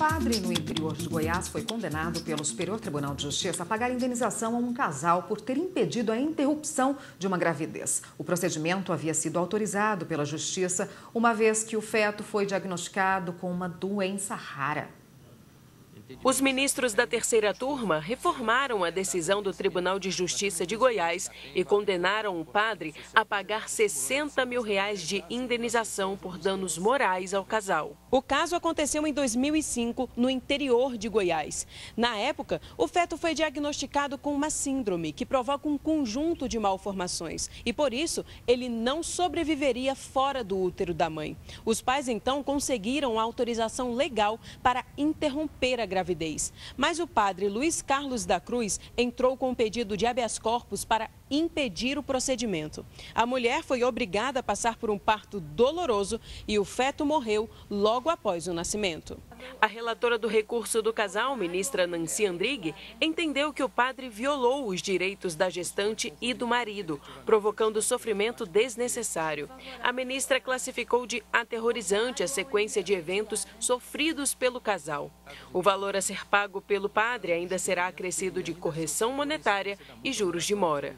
padre no interior de Goiás foi condenado pelo Superior Tribunal de Justiça a pagar indenização a um casal por ter impedido a interrupção de uma gravidez. O procedimento havia sido autorizado pela Justiça, uma vez que o feto foi diagnosticado com uma doença rara. Os ministros da terceira turma reformaram a decisão do Tribunal de Justiça de Goiás e condenaram o padre a pagar 60 mil reais de indenização por danos morais ao casal. O caso aconteceu em 2005, no interior de Goiás. Na época, o feto foi diagnosticado com uma síndrome que provoca um conjunto de malformações e, por isso, ele não sobreviveria fora do útero da mãe. Os pais, então, conseguiram autorização legal para interromper a gravidez gravidez. Mas o padre Luiz Carlos da Cruz entrou com um pedido de habeas corpus para impedir o procedimento. A mulher foi obrigada a passar por um parto doloroso e o feto morreu logo após o nascimento. A relatora do recurso do casal, ministra Nancy Andrighi, entendeu que o padre violou os direitos da gestante e do marido, provocando sofrimento desnecessário. A ministra classificou de aterrorizante a sequência de eventos sofridos pelo casal. O valor a ser pago pelo padre ainda será acrescido de correção monetária e juros de mora.